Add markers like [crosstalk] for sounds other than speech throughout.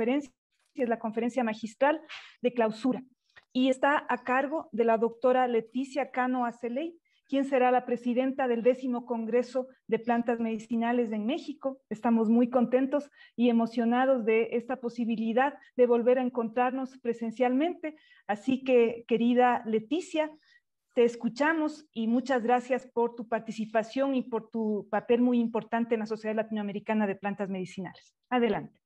es la conferencia magistral de clausura y está a cargo de la doctora Leticia Cano Aceley, quien será la presidenta del décimo Congreso de Plantas Medicinales en México. Estamos muy contentos y emocionados de esta posibilidad de volver a encontrarnos presencialmente. Así que, querida Leticia, te escuchamos y muchas gracias por tu participación y por tu papel muy importante en la Sociedad Latinoamericana de Plantas Medicinales. Adelante.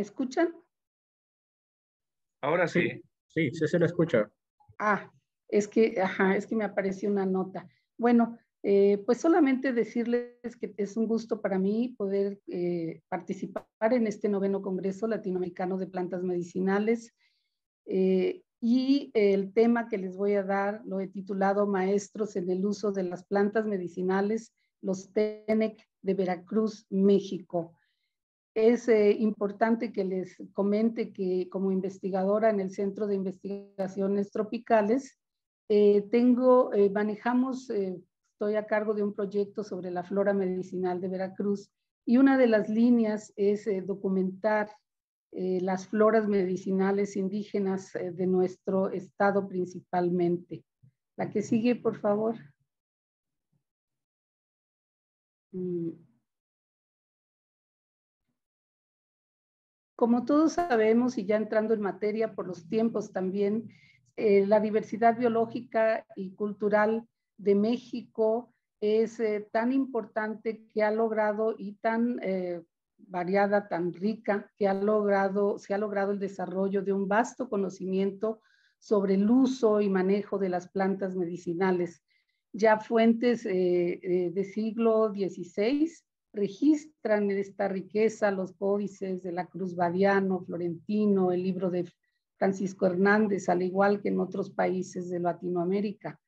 ¿Me escuchan? Ahora sí, sí, sí se lo escucha. Ah, es que, ajá, es que me apareció una nota. Bueno, eh, pues solamente decirles que es un gusto para mí poder eh, participar en este noveno Congreso Latinoamericano de Plantas Medicinales. Eh, y el tema que les voy a dar lo he titulado Maestros en el uso de las plantas medicinales, los TENEC de Veracruz, México. Es eh, importante que les comente que como investigadora en el Centro de Investigaciones Tropicales, eh, tengo, eh, manejamos, estoy a cargo de un proyecto sobre la flora medicinal de Veracruz y una de las líneas es documentar las floras medicinales indígenas de nuestro estado principalmente. La que sigue, por favor. Mm. Como todos sabemos, y ya entrando en materia por los tiempos también, eh, la diversidad biológica y cultural de México es eh, tan importante que ha logrado y tan eh, variada, tan rica, que ha logrado, se ha logrado el desarrollo de un vasto conocimiento sobre el uso y manejo de las plantas medicinales. Ya fuentes de siglo XVI registran esta riqueza los códices de la Cruz Badiano, Florentino, el libro de Francisco Hernández, al igual que en otros países de Latinoamérica.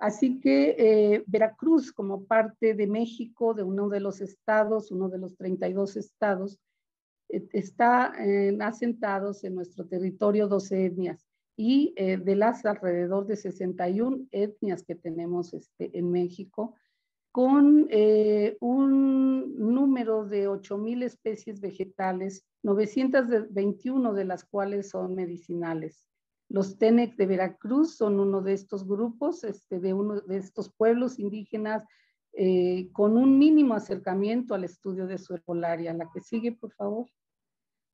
Así que eh, Veracruz, como parte de México, de uno de los estados, uno de los 32 estados, eh, está eh, asentados en nuestro territorio 12 etnias y de las alrededor de 61 etnias que tenemos este, en México, con eh, un número de 8.000 especies vegetales, 921 de las cuales son medicinales. Los TENEC de Veracruz son uno de estos grupos, este, de uno de estos pueblos indígenas, eh, con un mínimo acercamiento al estudio de su herbolaria. La que sigue, por favor.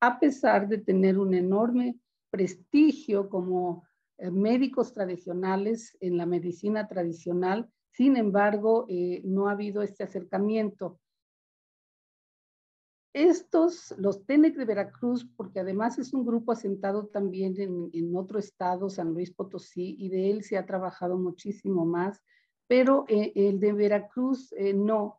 A pesar de tener un enorme prestigio como eh, médicos tradicionales en la medicina tradicional, sin embargo, eh, no ha habido este acercamiento. Estos, los TENEC de Veracruz, porque además es un grupo asentado también en, otro estado, San Luis Potosí, y de él se ha trabajado muchísimo más, pero eh, el de Veracruz eh, no.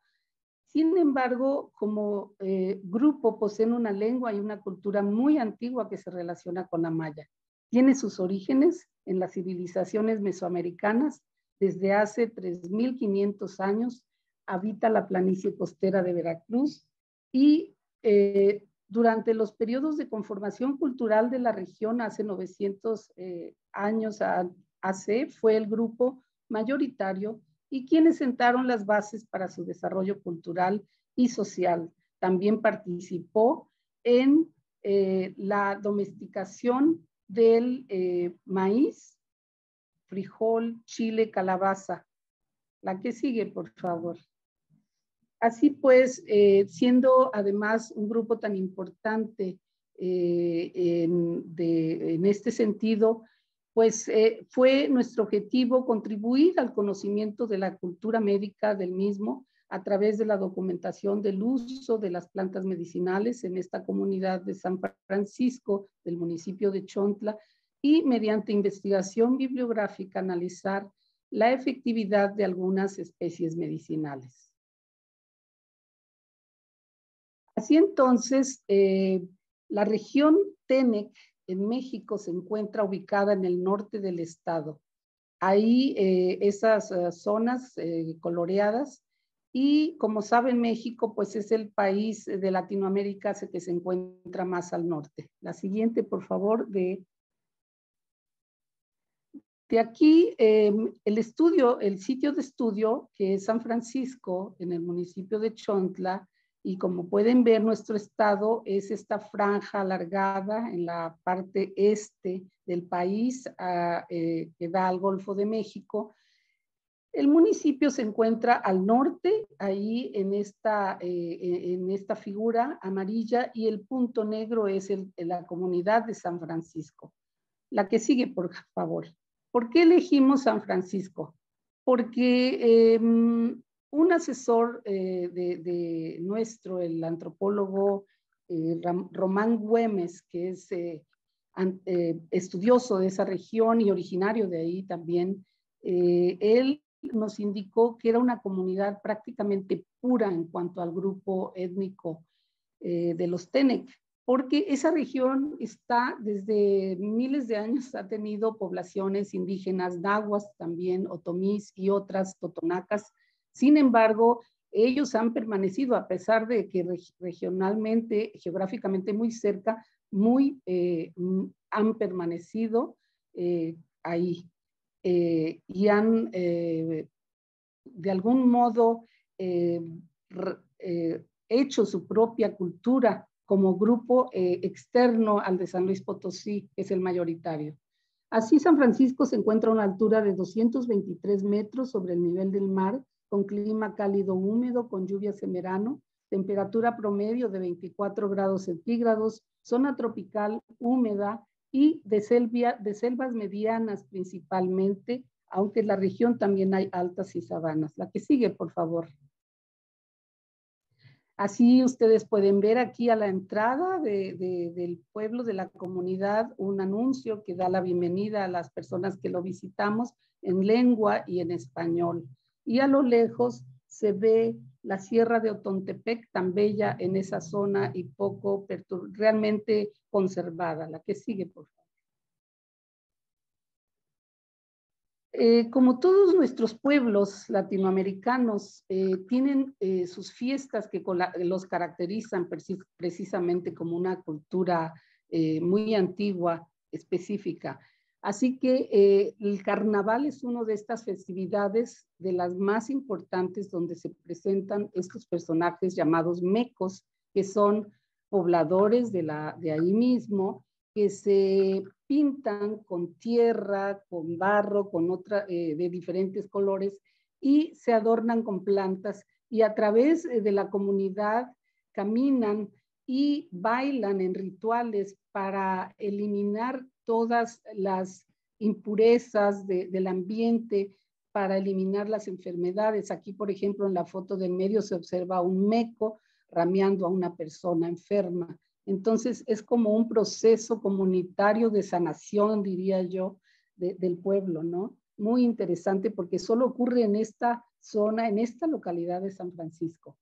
Sin embargo, como grupo poseen una lengua y una cultura muy antigua que se relaciona con la maya. Tiene sus orígenes en las civilizaciones mesoamericanas desde hace 3.500 años habita la planicie costera de Veracruz y eh, durante los periodos de conformación cultural de la región hace 900 eh, años hace, fue el grupo mayoritario y quienes sentaron las bases para su desarrollo cultural y social. También participó en eh, la domesticación del maíz frijol, chile, calabaza. La que sigue, por favor. Así pues, eh, siendo además un grupo tan importante eh, en, este sentido, pues eh, fue nuestro objetivo contribuir al conocimiento de la cultura médica del mismo a través de la documentación del uso de las plantas medicinales en esta comunidad de San Francisco del municipio de Chontla, y mediante investigación bibliográfica analizar la efectividad de algunas especies medicinales. Así entonces, eh, la región TENEC en México se encuentra ubicada en el norte del estado. Ahí eh, esas eh, zonas coloreadas y como saben México pues es el país de Latinoamérica que se encuentra más al norte. La siguiente por favor de de aquí, em, el estudio, el sitio de estudio, que es San Francisco, en el municipio de Chontla, y como pueden ver, nuestro estado es esta franja alargada en la parte este del país ah, eh, que da al Golfo de México. El municipio se encuentra al norte, ahí en esta, eh, en esta figura amarilla, y el punto negro es la comunidad de San Francisco. La que sigue, por favor. ¿Por qué elegimos San Francisco? Porque em, un asesor eh, de, nuestro, el antropólogo eh, Román Güemes, que es eh, estudioso de esa región y originario de ahí también, él nos indicó que era una comunidad prácticamente pura en cuanto al grupo étnico de los Tenec, porque esa región está desde miles de años, ha tenido poblaciones indígenas, nahuas también, otomís y otras totonacas. Sin embargo, ellos han permanecido, a pesar de que regionalmente, geográficamente muy cerca, muy, eh, han permanecido eh, ahí eh, y han de algún modo hecho su propia cultura como grupo eh, externo al de San Luis Potosí, es el mayoritario. Así, San Francisco se encuentra a una altura de 223 metros sobre el nivel del mar, con clima cálido húmedo, con lluvias en verano, temperatura promedio de 24 grados centígrados, zona tropical húmeda y de, de selvas medianas principalmente, aunque en la región también hay altas y sabanas. La que sigue, por favor. Así ustedes pueden ver aquí a la entrada del pueblo, de la comunidad, un anuncio que da la bienvenida a las personas que lo visitamos en lengua y en español. Y a lo lejos se ve la sierra de Otontepec, tan bella en esa zona y poco realmente conservada. La que sigue, por favor. Eh, como todos nuestros pueblos latinoamericanos eh, tienen eh, sus fiestas que los caracterizan precisamente como una cultura muy antigua, específica. Así que el carnaval es una de estas festividades de las más importantes donde se presentan estos personajes llamados mecos, que son pobladores de, la, de ahí mismo, que se pintan con tierra, con barro, con otra, eh, de diferentes colores y se adornan con plantas y a través eh, de la comunidad caminan y bailan en rituales para eliminar todas las impurezas del ambiente, para eliminar las enfermedades. Aquí, por ejemplo, en la foto del medio se observa un meco rameando a una persona enferma. Entonces es como un proceso comunitario de sanación, diría yo, del pueblo, ¿no? Muy interesante porque solo ocurre en esta zona, en esta localidad de San Francisco.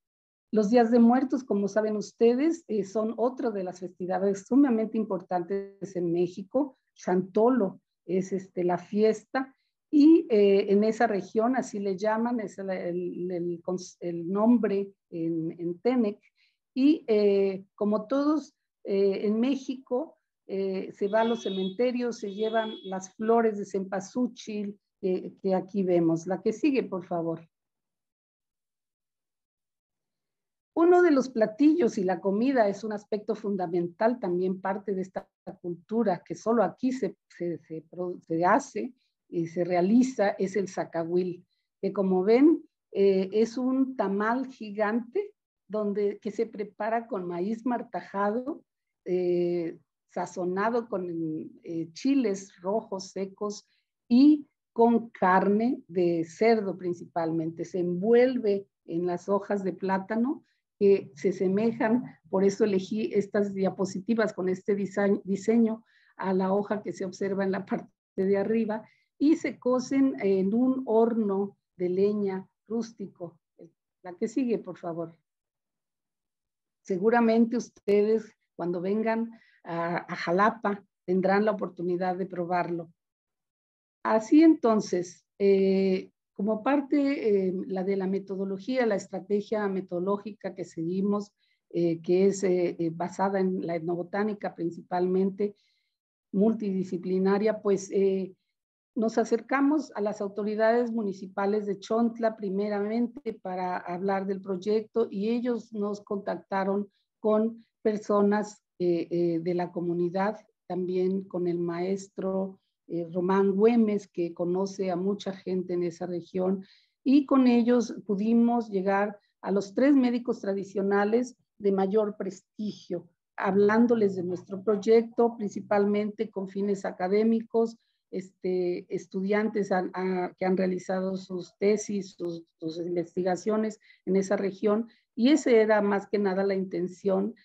Los días de muertos, como saben ustedes, eh, son otra de las festividades sumamente importantes en México. Chantolo es este, la fiesta y eh, en esa región, así le llaman, es el, nombre en, en Tenec, y eh, como todos eh, en México, eh, se va a los cementerios, se llevan las flores de cempasúchil que aquí vemos. La que sigue, por favor. Uno de los platillos y la comida es un aspecto fundamental, también parte de esta cultura que solo aquí se, se, se, hace y se realiza, es el zacahuil, que como ven es un tamal gigante donde, que se prepara con maíz martajado, eh, sazonado con eh, chiles rojos secos y con carne de cerdo principalmente. Se envuelve en las hojas de plátano que se semejan, por eso elegí estas diapositivas con este diseño a la hoja que se observa en la parte de arriba y se cocen en un horno de leña rústico. La que sigue, por favor. Seguramente ustedes cuando vengan a, Jalapa tendrán la oportunidad de probarlo. Así entonces, eh, como parte la de la metodología, la estrategia metodológica que seguimos, que es basada en la etnobotánica principalmente, multidisciplinaria, pues nos acercamos a las autoridades municipales de Chontla primeramente para hablar del proyecto y ellos nos contactaron con personas eh, eh, de la comunidad, también con el maestro eh, Román Güemes, que conoce a mucha gente en esa región, y con ellos pudimos llegar a los tres médicos tradicionales de mayor prestigio, hablándoles de nuestro proyecto, principalmente con fines académicos, este, estudiantes que han realizado sus tesis, sus, investigaciones en esa región, y esa era más que nada la intención,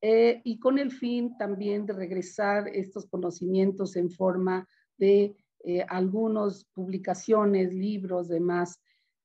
eh, y con el fin también de regresar estos conocimientos en forma de eh, algunas publicaciones, libros, demás.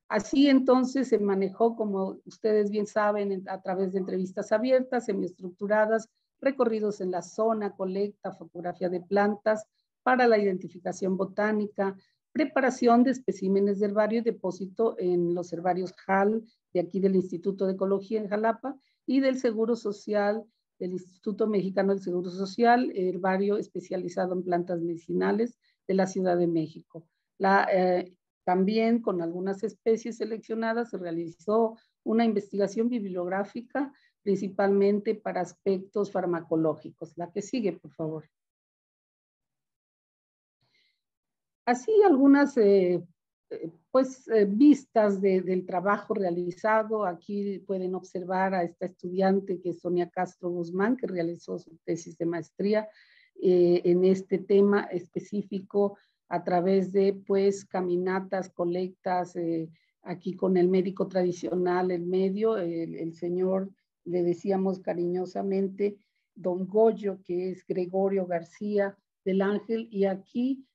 Así entonces se manejó, como ustedes bien saben, a través de entrevistas abiertas, semiestructuradas, recorridos en la zona, colecta, fotografía de plantas, para la identificación botánica, preparación de especímenes de herbario y depósito en los herbarios JAL, de aquí del Instituto de Ecología en Jalapa, y del Seguro Social, del Instituto Mexicano del Seguro Social, herbario especializado en plantas medicinales de la Ciudad de México. La, eh, también con algunas especies seleccionadas se realizó una investigación bibliográfica, principalmente para aspectos farmacológicos. La que sigue, por favor. Así algunas eh, eh, pues, eh, vistas del trabajo realizado. Aquí pueden observar a esta estudiante que es Sonia Castro Guzmán, que realizó su tesis de maestría en este tema específico a través de pues caminatas, colectas, aquí con el médico tradicional en medio, el, el, señor, le decíamos cariñosamente, don Goyo, que es Gregorio García del Ángel, y aquí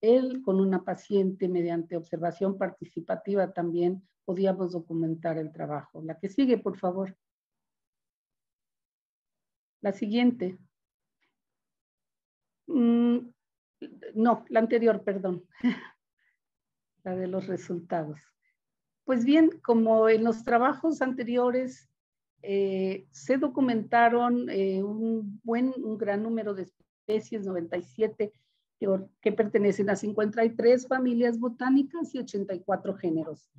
él con una paciente mediante observación participativa también podíamos documentar el trabajo. La que sigue, por favor. La siguiente. Mm, no, la anterior, perdón. [laughs] la de los resultados. Pues bien, como en los trabajos anteriores eh, se documentaron eh, un buen, un gran número de especies, 97 que, pertenecen a 53 familias botánicas y 84 géneros,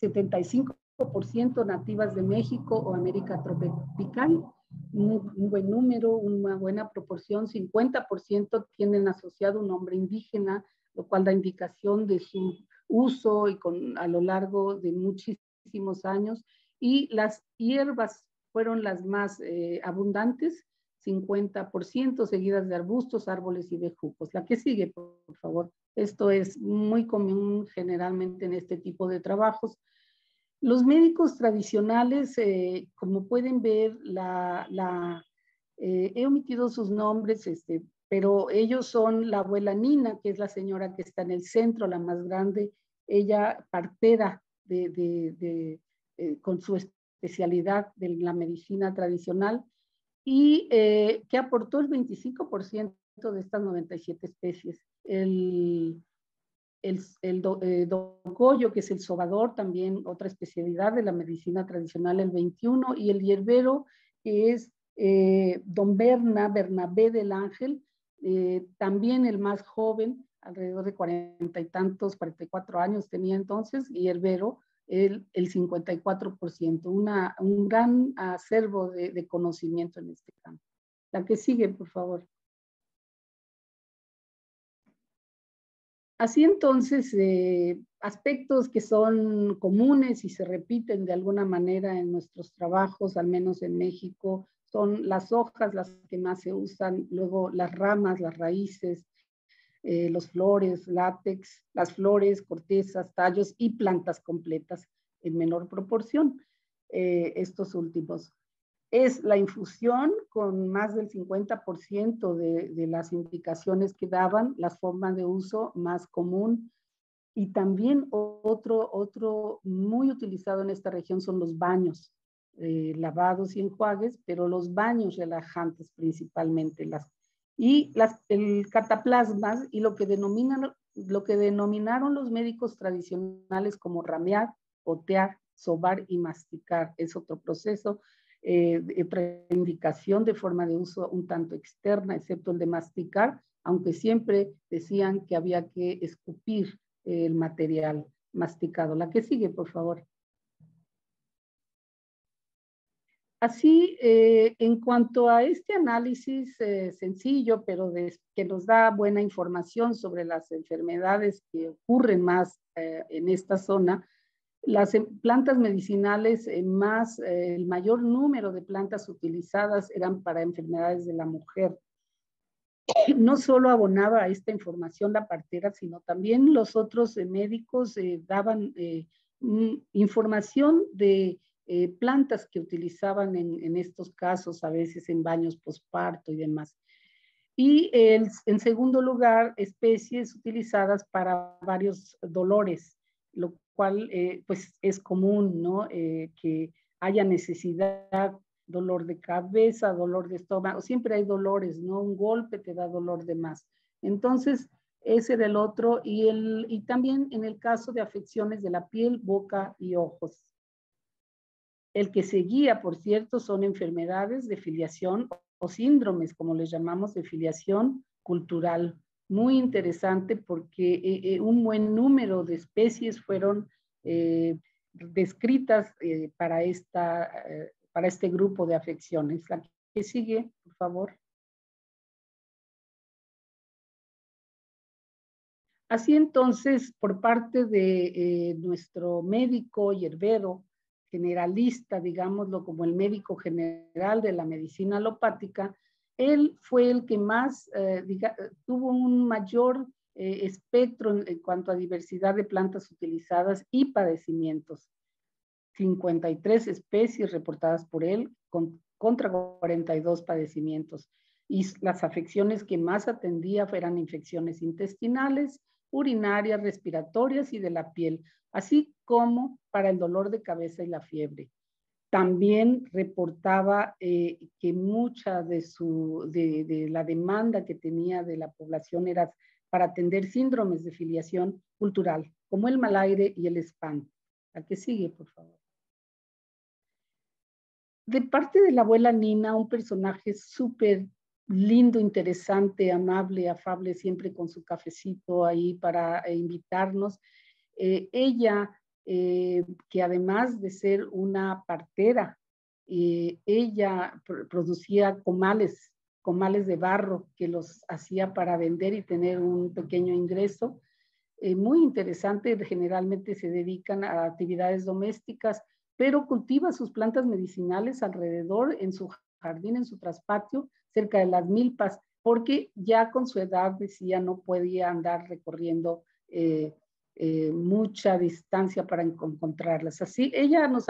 75% nativas de México o América tropical, un, buen número, una buena proporción, 50% tienen asociado un nombre indígena, lo cual da indicación de su uso y con, a lo largo de muchísimos años. Y las hierbas fueron las más eh, abundantes, 50%, seguidas de arbustos, árboles y bejucos. La que sigue, por favor. Esto es muy común generalmente en este tipo de trabajos. Los médicos tradicionales, eh, como pueden ver, la, eh, he omitido sus nombres, este, pero ellos son la abuela Nina, que es la señora que está en el centro, la más grande, ella partera de, eh, con su especialidad de la medicina tradicional, y eh, que aportó el 25% de estas 97 especies. El, el, el eh, que es el sobador, también otra especialidad de la medicina tradicional, el 21, y el hierbero, que es eh, don Berna, Bernabé del Ángel, también el más joven, alrededor de cuarenta y tantos, 44 años tenía entonces, hierbero, el, el 54%, una, un gran acervo de, conocimiento en este campo. La que sigue, por favor. Así entonces, eh, aspectos que son comunes y se repiten de alguna manera en nuestros trabajos, al menos en México, son las hojas las que más se usan, luego las ramas, las raíces, eh, los flores, látex, las flores, cortezas, tallos y plantas completas en menor proporción, eh, estos últimos. Es la infusión con más del 50% de, de las indicaciones que daban, las formas de uso más común. Y también otro, otro muy utilizado en esta región son los baños, eh, lavados y enjuagues, pero los baños relajantes principalmente, las y el cataplasmas y lo que, denominan, lo que denominaron los médicos tradicionales como ramear, otear, sobar y masticar. Es otro proceso, eh, otra indicación de forma de uso un tanto externa, excepto el de masticar, aunque siempre decían que había que escupir el material masticado. La que sigue, por favor. Así, eh, en cuanto a este análisis eh, sencillo, pero que nos da buena información sobre las enfermedades que ocurren más eh, en esta zona, las em, plantas medicinales más, el mayor número de plantas utilizadas eran para enfermedades de la mujer. [clears throat] No solo abonaba a esta información la partera, sino también los otros médicos daban mm, información de eh, plantas que utilizaban en, estos casos, a veces en baños posparto y demás. Y en segundo lugar, especies utilizadas para varios dolores, lo cual eh, pues es común, ¿no? Eh, que haya necesidad, dolor de cabeza, dolor de estómago, siempre hay dolores, ¿no? Un golpe te da dolor de más. Entonces, ese era el otro, y, el, y también en el caso de afecciones de la piel, boca y ojos. El que seguía, por cierto, son enfermedades de filiación o síndromes, como les llamamos, de filiación cultural. Muy interesante porque eh, eh, un buen número de especies fueron eh, descritas para, esta, para este grupo de afecciones. La que sigue, por favor. Así entonces, por parte de nuestro médico yerbero, generalista, digámoslo, como el médico general de la medicina alopática, él fue el que más eh, tuvo un mayor eh, espectro en, cuanto a diversidad de plantas utilizadas y padecimientos. 53 especies reportadas por él con, contra 42 padecimientos. Y las afecciones que más atendía eran infecciones intestinales, urinarias, respiratorias y de la piel, así como para el dolor de cabeza y la fiebre. También reportaba eh, que mucha de, su, de, la demanda que tenía de la población era para atender síndromes de filiación cultural, como el mal aire y el spam. ¿A qué sigue, por favor? De parte de la abuela Nina, un personaje súper lindo, interesante, amable, afable, siempre con su cafecito ahí para eh, invitarnos. Eh, ella, eh, que además de ser una partera, ella producía comales, comales de barro que los hacía para vender y tener un pequeño ingreso. muy interesante, generalmente se dedican a actividades domésticas, pero cultiva sus plantas medicinales alrededor en su jardín, en su traspatio, cerca de las milpas, porque ya con su edad decía no podía andar recorriendo eh, eh, mucha distancia para encontrarlas. Así, ella nos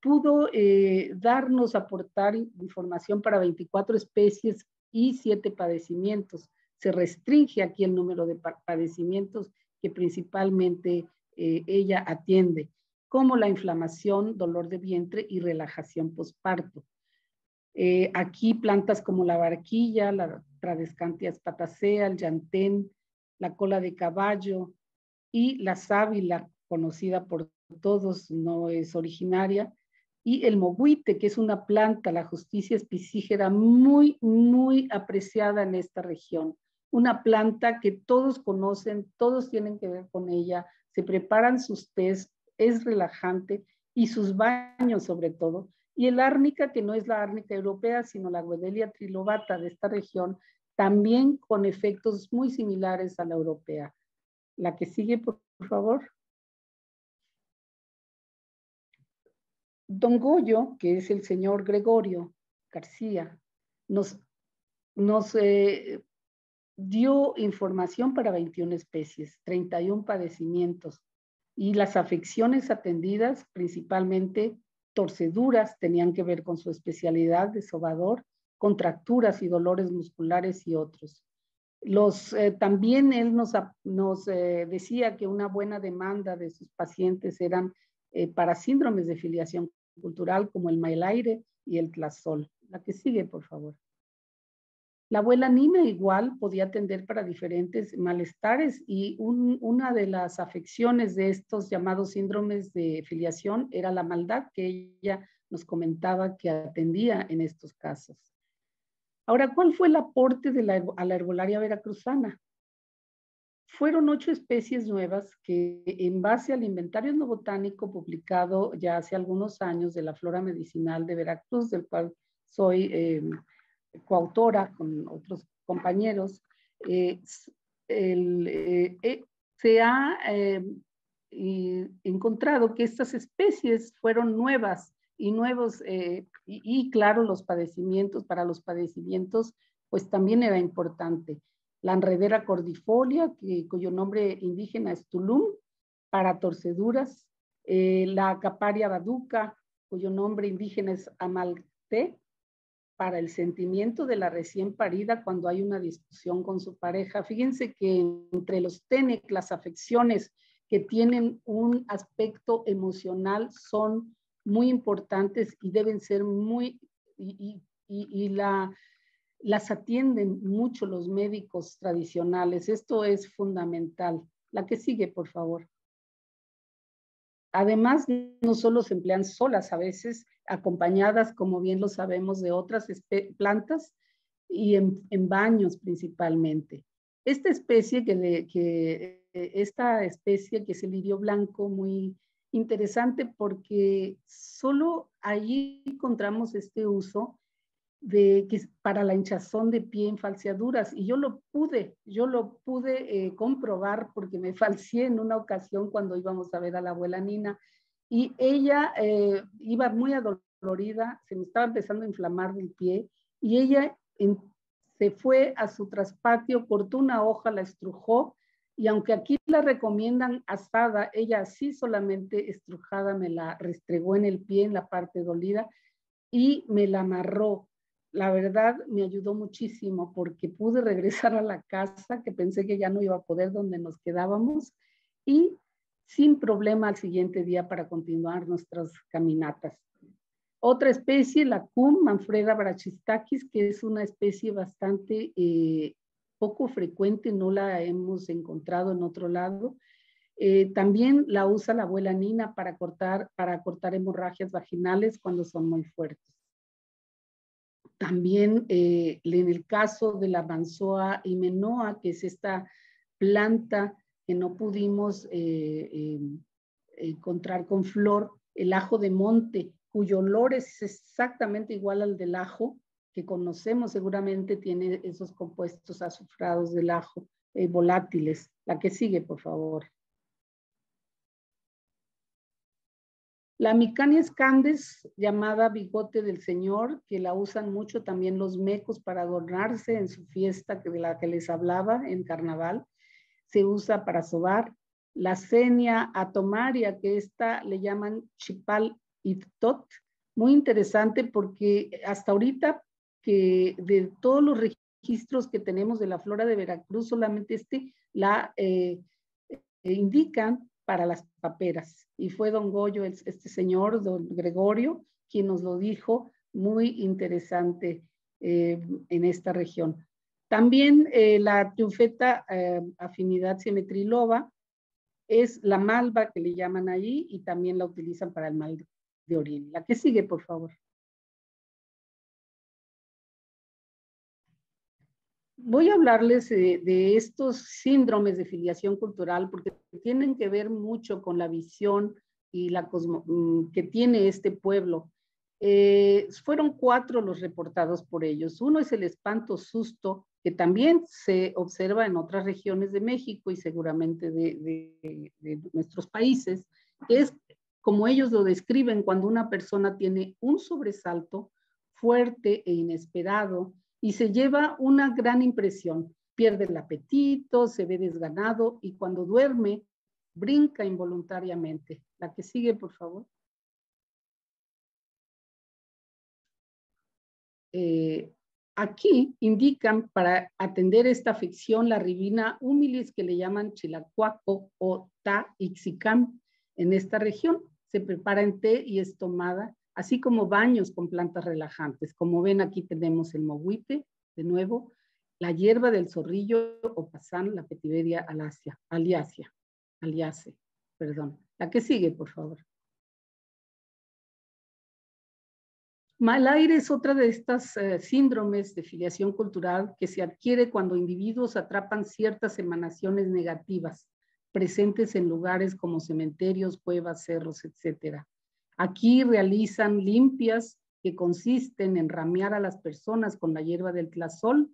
pudo eh, darnos, aportar información para 24 especies y 7 padecimientos. Se restringe aquí el número de padecimientos que principalmente ella atiende, como la inflamación, dolor de vientre y relajación postparto. Eh, aquí plantas como la barquilla, la Tradescantia spatacea, el llantén, la cola de caballo y la sábila, conocida por todos, no es originaria, y el moguite, que es una planta, la justicia espicígera, muy, muy apreciada en esta región. Una planta que todos conocen, todos tienen que ver con ella, se preparan sus tés, es relajante y sus baños sobre todo y el árnica, que no es la árnica europea, sino la Guedelia trilobata de esta región, también con efectos muy similares a la europea. La que sigue, por, favor. Don Goyo, que es el señor Gregorio García, nos, nos eh, dio información para 21 especies, 31 padecimientos y las afecciones atendidas principalmente torceduras tenían que ver con su especialidad de sobador, contracturas y dolores musculares y otros. Los, eh, también él nos, nos eh, decía que una buena demanda de sus pacientes eran eh, para síndromes de filiación cultural como el aire y el tlazol. La que sigue, por favor. La abuela Nina igual podía atender para diferentes malestares y una de las afecciones de estos llamados síndromes de filiación era la maldad que ella nos comentaba que atendía en estos casos. Ahora, ¿cuál fue el aporte de la, a la herbolaria veracruzana? Fueron ocho especies nuevas que en base al inventario botánico publicado ya hace algunos años de la flora medicinal de Veracruz, del cual soy eh, coautora con otros compañeros, eh, eh, eh, se ha encontrado que estas especies fueron nuevas y nuevos, y, claro, los padecimientos, para los padecimientos, pues también era importante. La enredera cordifolia, cuyo nombre indígena es tulum, para torceduras, la caparia baduca, cuyo nombre indígena es amalté, para el sentimiento de la recién parida cuando hay una discusión con su pareja. Fíjense que entre los TENEC, las afecciones que tienen un aspecto emocional son muy importantes y deben ser muy, y, y, la, las atienden mucho los médicos tradicionales. Esto es fundamental. La que sigue, por favor. Además, no solo se emplean solas, a veces acompañadas, como bien lo sabemos, de otras plantas y en, baños principalmente. Esta especie que, eh, esta especie que es el lirio blanco, muy interesante porque solo allí encontramos este uso de que para la hinchazón de pie en falseaduras y yo lo pude, yo lo pude eh, comprobar porque me [laughs] falseé en una ocasión cuando íbamos a ver a la abuela Nina y ella eh, iba muy adolorida, se me estaba empezando a inflamar el pie y ella se fue a su traspatio, cortó una hoja, la estrujó y aunque aquí la recomiendan asada, ella así solamente estrujada me la restregó en el pie, en la parte dolida y me la amarró. La verdad me ayudó muchísimo porque pude regresar a la casa que pensé que ya no iba a poder donde nos quedábamos y sin problema al siguiente día para continuar nuestras caminatas. Otra especie, la cum manfreda brachistakis, que es una especie bastante eh, poco frecuente, no la hemos encontrado en otro lado. Eh, también la usa la abuela Nina para cortar, para cortar hemorragias vaginales cuando son muy fuertes. También eh, en el caso de la manzoa himenoa, que es esta planta que no pudimos eh, em, encontrar con flor, el ajo de monte, cuyo olor es exactamente igual al del ajo, que conocemos seguramente tiene esos compuestos azufrados del ajo eh, volátiles. La que sigue, por favor. La Micania escandes, llamada bigote del Señor, que la usan mucho también los mecos para adornarse en su fiesta de la que les hablaba en carnaval se usa para sobar. La senia atomaria, que esta le llaman chipal tot, muy interesante porque hasta ahorita que de todos los registros que tenemos de la flora de Veracruz, solamente este la eh, eh, indican para las paperas. Y fue don Goyo, este señor, don Gregorio, quien nos lo dijo, muy interesante eh, en esta región. También eh, la triunfeta eh, afinidad simetrilova es la malva que le llaman ahí y también la utilizan para el mal de orina. La que sigue, por favor. Voy a hablarles de, estos síndromes de filiación cultural porque tienen que ver mucho con la visión y la mm, que tiene este pueblo. Eh, fueron cuatro los reportados por ellos. Uno es el espanto susto, que también se observa en otras regiones de México y seguramente de, nuestros países, que es como ellos lo describen cuando una persona tiene un sobresalto fuerte e inesperado y se lleva una gran impresión. Pierde el apetito, se ve desganado y cuando duerme brinca involuntariamente. La que sigue, por favor. Eh, Aquí indican para atender esta afección la ribina humilis que le llaman chilacuaco o ta ixicam en esta región. Se prepara en té y es tomada, así como baños con plantas relajantes. Como ven aquí tenemos el mohuite, de nuevo, la hierba del zorrillo o pasan la petiveria alacia, aliacia, aliace, perdón. La que sigue, por favor. Mal aire es otra de estas eh, síndromes de filiación cultural que se adquiere cuando individuos atrapan ciertas emanaciones negativas presentes en lugares como cementerios, cuevas, cerros, etc. Aquí realizan limpias que consisten en ramear a las personas con la hierba del tlazol,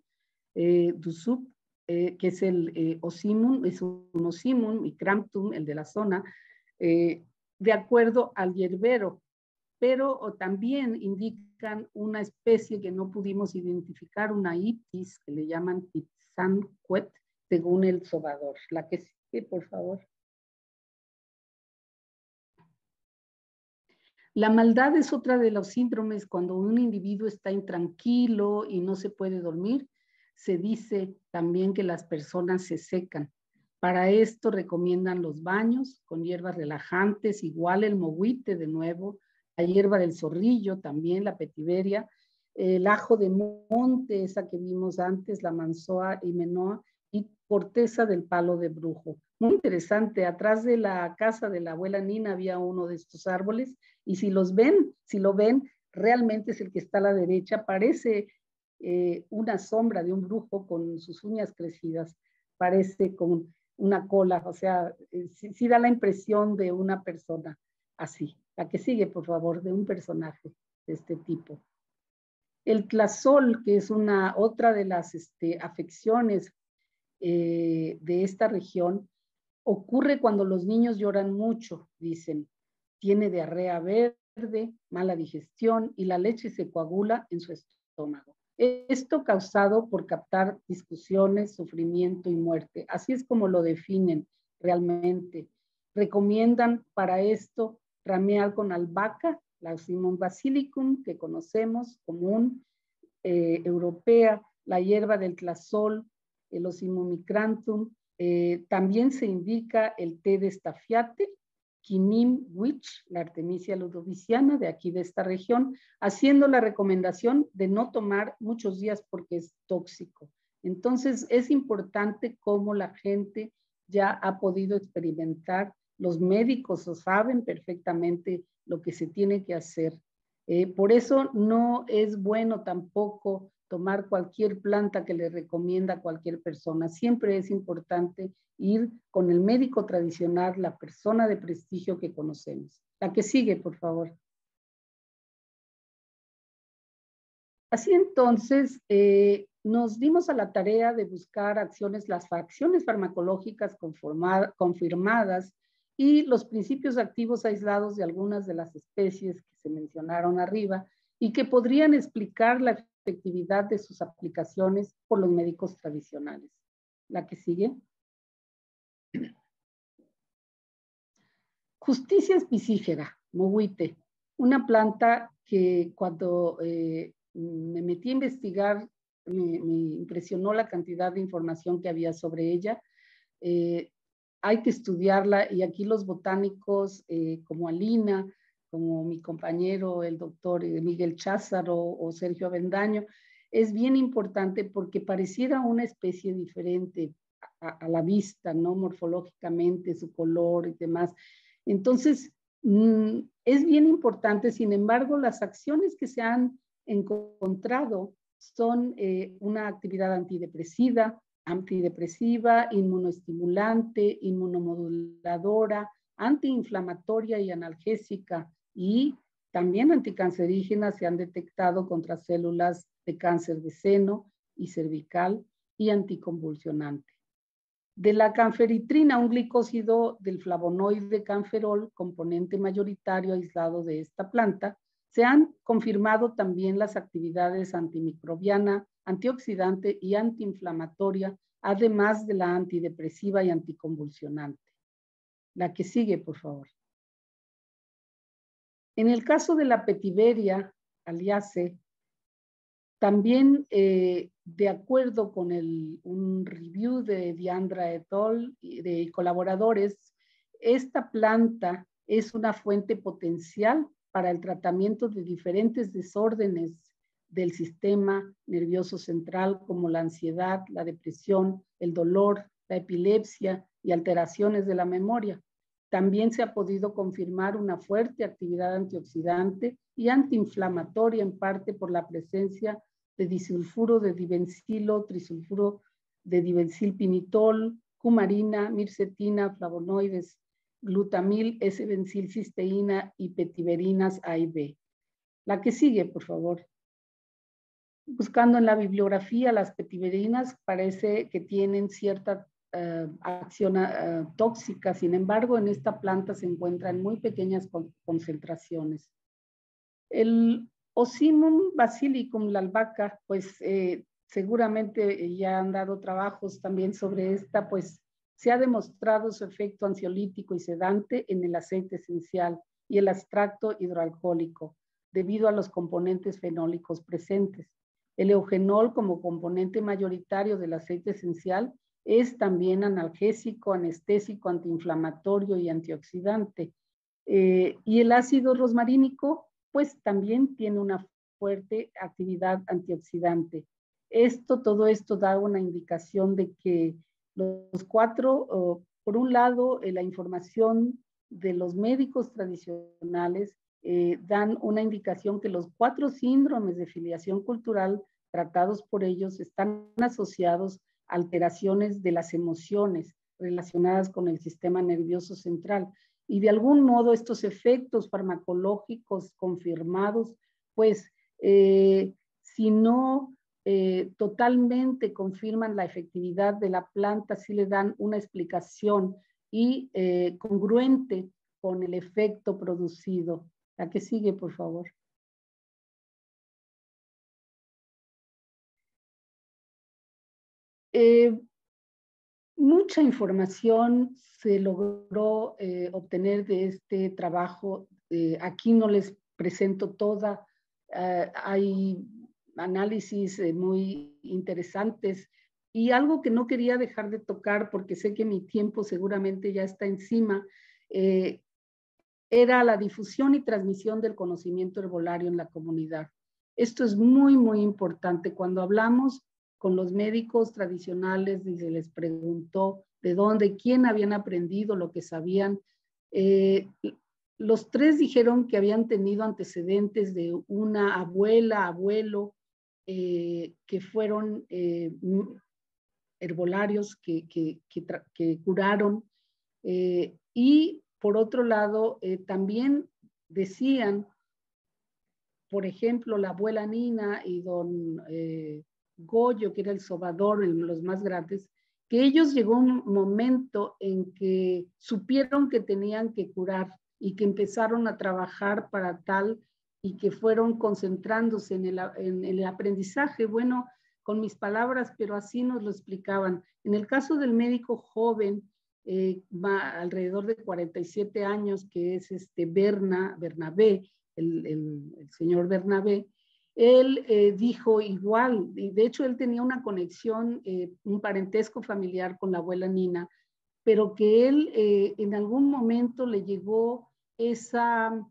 eh, dusup, eh, que es el eh, osimun, es un osimun, y cramptum, el de la zona, eh, de acuerdo al hierbero pero también indican una especie que no pudimos identificar, una iptis, que le llaman Tipsanquet, según el sobador. La que sigue, por favor. La maldad es otra de los síndromes cuando un individuo está intranquilo y no se puede dormir. Se dice también que las personas se secan. Para esto recomiendan los baños con hierbas relajantes, igual el mohuite de nuevo, la hierba del zorrillo, también la petiveria, el ajo de monte, esa que vimos antes, la manzoa y menoa, y corteza del palo de brujo. Muy interesante, atrás de la casa de la abuela Nina había uno de estos árboles, y si los ven, si lo ven, realmente es el que está a la derecha, parece eh, una sombra de un brujo con sus uñas crecidas, parece con una cola, o sea, eh, sí da la impresión de una persona así. La que sigue, por favor, de un personaje de este tipo. El clasol, que es una otra de las este, afecciones eh, de esta región, ocurre cuando los niños lloran mucho, dicen. Tiene diarrea verde, mala digestión y la leche se coagula en su estómago. Esto causado por captar discusiones, sufrimiento y muerte. Así es como lo definen realmente. Recomiendan para esto rameal con albahaca, la Simon basilicum, que conocemos, común, eh, europea, la hierba del tlasol, el Osimomicrantum. Eh, también se indica el té de estafiate, Quinim witch, la Artemisia ludoviciana de aquí de esta región, haciendo la recomendación de no tomar muchos días porque es tóxico. Entonces es importante cómo la gente ya ha podido experimentar los médicos saben perfectamente lo que se tiene que hacer. Eh, por eso no es bueno tampoco tomar cualquier planta que le recomienda cualquier persona. Siempre es importante ir con el médico tradicional, la persona de prestigio que conocemos. La que sigue, por favor. Así entonces, eh, nos dimos a la tarea de buscar acciones, las acciones farmacológicas confirmadas y los principios activos aislados de algunas de las especies que se mencionaron arriba y que podrían explicar la efectividad de sus aplicaciones por los médicos tradicionales. La que sigue. Justicia espicífera, mohuite, una planta que cuando eh, me metí a investigar me, impresionó la cantidad de información que había sobre ella. Eh, hay que estudiarla y aquí los botánicos eh, como Alina, como mi compañero el doctor eh, Miguel Cházaro o Sergio Avendaño, es bien importante porque pareciera una especie diferente a, la vista, ¿no? Morfológicamente, su color y demás. Entonces, mm, es bien importante, sin embargo, las acciones que se han encontrado son eh, una actividad antidepresiva, antidepresiva, inmunoestimulante, inmunomoduladora, antiinflamatoria y analgésica y también anticancerígenas se han detectado contra células de cáncer de seno y cervical y anticonvulsionante. De la canferitrina, un glicósido del flavonoide canferol, componente mayoritario aislado de esta planta, se han confirmado también las actividades antimicrobiana, antioxidante y antiinflamatoria, además de la antidepresiva y anticonvulsionante. La que sigue, por favor. En el caso de la petiveria aliase, también eh, de acuerdo con un review de Diandra et al. de colaboradores, esta planta es una fuente potencial para el tratamiento de diferentes desórdenes del sistema nervioso central como la ansiedad, la depresión, el dolor, la epilepsia y alteraciones de la memoria. También se ha podido confirmar una fuerte actividad antioxidante y antiinflamatoria en parte por la presencia de disulfuro de dibencilo, trisulfuro de dibencilpinitol, cumarina, mircetina, flavonoides, glutamil, S-benzilcisteína y petiverinas A y B. La que sigue, por favor. Buscando en la bibliografía, las petiverinas parece que tienen cierta uh, acción uh, tóxica, sin embargo, en esta planta se encuentra en muy pequeñas con concentraciones. El Osimum basilicum, la albahaca, pues eh, seguramente ya han dado trabajos también sobre esta, pues se ha demostrado su efecto ansiolítico y sedante en el aceite esencial y el extracto hidroalcohólico, debido a los componentes fenólicos presentes. El eugenol como componente mayoritario del aceite esencial es también analgésico, anestésico, antiinflamatorio y antioxidante. Eh, y el ácido rosmarínico, pues también tiene una fuerte actividad antioxidante. Esto, todo esto da una indicación de que los cuatro, por un lado, eh, la información de los médicos tradicionales eh, dan una indicación que los cuatro síndromes de filiación cultural tratados por ellos están asociados alteraciones de las emociones relacionadas con el sistema nervioso central. Y de algún modo estos efectos farmacológicos confirmados, pues eh, si no eh, totalmente confirman la efectividad de la planta, si le dan una explicación y eh, congruente con el efecto producido. La que sigue, por favor. Eh, mucha información se logró obtener de este trabajo. aquí no les presento toda. hay análisis eh, muy interesantes. Y algo que no quería dejar de tocar, porque sé que mi tiempo seguramente ya está encima, eh, era la difusión y transmisión del conocimiento herbolario en la comunidad. Esto es muy, muy importante. Cuando hablamos con los médicos tradicionales y se les preguntó de dónde, quién habían aprendido lo que sabían, eh, los tres dijeron que habían tenido antecedentes de una abuela, abuelo eh, que fueron eh, herbolarios que, que, curaron. Y por otro lado, también decían, por ejemplo, la abuela Nina y don Goyo, que era el sobador, los más grandes, que ellos llegó un momento en que supieron que tenían que curar y que empezaron a trabajar para tal y que fueron concentrándose en el, en el aprendizaje. Bueno, con mis palabras, pero así nos lo explicaban. En el caso del médico joven, eh, alrededor de 47 años, que es este Berna, Bernabé, el, el, señor Bernabé, él eh, dijo igual, y de hecho él tenía una conexión, eh, un parentesco familiar con la abuela Nina, pero que él eh, en algún momento le llegó esa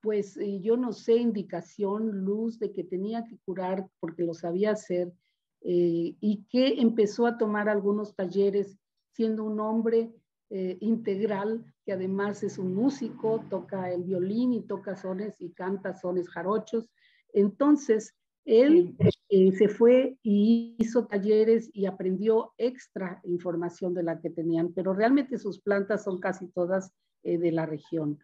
pues yo no sé, indicación, luz de que tenía que curar porque lo sabía hacer y que empezó a tomar algunos talleres siendo un hombre integral que además es un músico, toca el violín y toca sones y canta sones jarochos. Entonces, él se fue y hizo talleres y aprendió extra información de la que tenían, pero realmente sus plantas son casi todas de la región.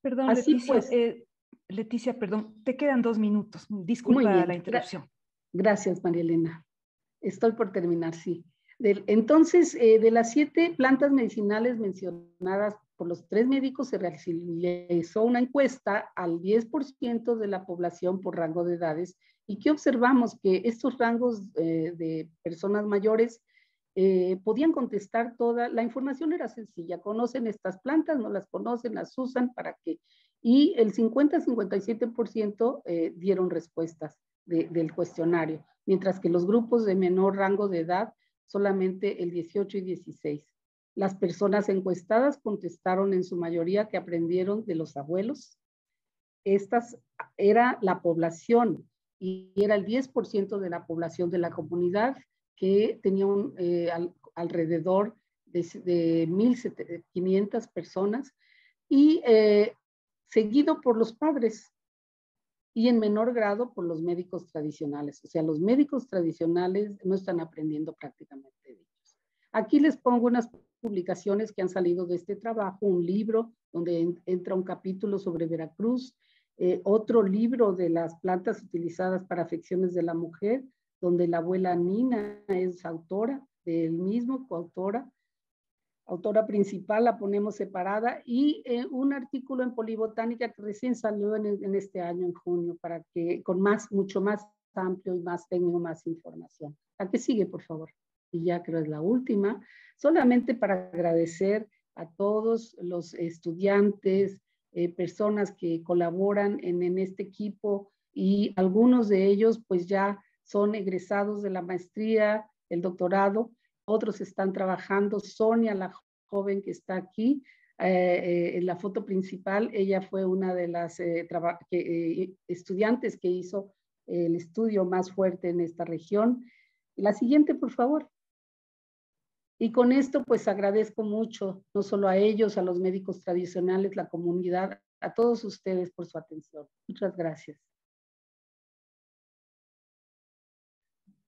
Perdón, Leticia, pues. eh, Leticia, perdón, te quedan dos minutos. Disculpa la interrupción. Gracias, María Elena. Estoy por terminar, sí. entonces, eh, de las siete plantas medicinales mencionadas por los tres médicos, se realizó una encuesta al 10% de la población por rango de edades y que observamos que estos rangos eh, de personas mayores eh, podían contestar toda, la información era sencilla, conocen estas plantas, no las conocen, las usan, ¿para qué? Y el 50-57% eh, dieron respuestas del cuestionario, mientras que los grupos de menor rango de edad, solamente el 18 y 16. Las personas encuestadas contestaron en su mayoría que aprendieron de los abuelos. Esta era la población y era el 10% de la población de la comunidad que tenía un, eh, alrededor de, de 1.500 personas y eh, seguido por los padres y en menor grado por los médicos tradicionales. O sea, los médicos tradicionales no están aprendiendo prácticamente de ellos. Aquí les pongo unas publicaciones que han salido de este trabajo, un libro donde entra un capítulo sobre Veracruz, eh, otro libro de las plantas utilizadas para afecciones de la mujer, donde la abuela Nina es autora del mismo, coautora, autora principal, la ponemos separada, y eh, un artículo en Polibotánica que recién salió en, este año, en junio, para que con más, mucho más amplio y más técnico, más información. ¿A qué sigue, por favor? Y ya creo es la última, solamente para agradecer a todos los estudiantes, eh, personas que colaboran en, en este equipo y algunos de ellos pues ya son egresados de la maestría, el doctorado, otros están trabajando. Sonia, la joven que está aquí, eh, eh, en la foto principal, ella fue una de las estudiantes que hizo el estudio más fuerte en esta región. La siguiente, por favor. Y con esto, pues agradezco mucho, no solo a ellos, a los médicos tradicionales, la comunidad, a todos ustedes por su atención. Muchas gracias.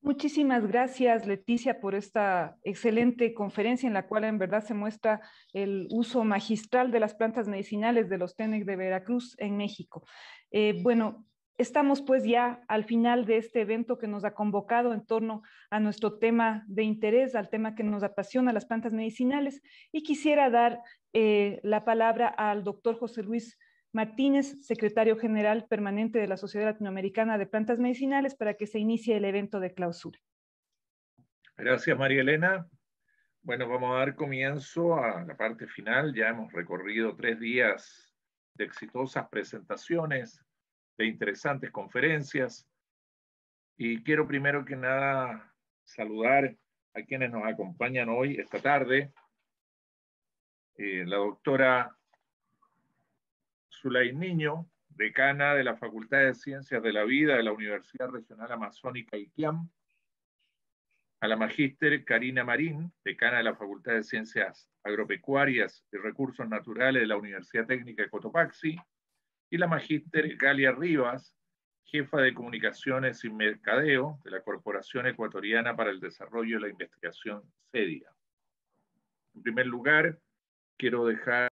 Muchísimas gracias, Leticia, por esta excelente conferencia en la cual en verdad se muestra el uso magistral de las plantas medicinales de los TENEC de Veracruz en México. Eh, bueno, estamos pues ya al final de este evento que nos ha convocado en torno a nuestro tema de interés, al tema que nos apasiona, las plantas medicinales, y quisiera dar eh, la palabra al doctor José Luis Martínez, secretario general permanente de la Sociedad Latinoamericana de Plantas Medicinales, para que se inicie el evento de clausura. Gracias, María Elena. Bueno, vamos a dar comienzo a la parte final. Ya hemos recorrido tres días de exitosas presentaciones, de interesantes conferencias. Y quiero primero que nada saludar a quienes nos acompañan hoy, esta tarde. Eh, la doctora Zulay Niño, decana de la Facultad de Ciencias de la Vida de la Universidad Regional Amazónica IQIAM, a la magíster Karina Marín, decana de la Facultad de Ciencias Agropecuarias y Recursos Naturales de la Universidad Técnica de Cotopaxi, y la magíster Galia Rivas, jefa de Comunicaciones y Mercadeo de la Corporación Ecuatoriana para el Desarrollo y la Investigación CEDIA. En primer lugar, quiero dejar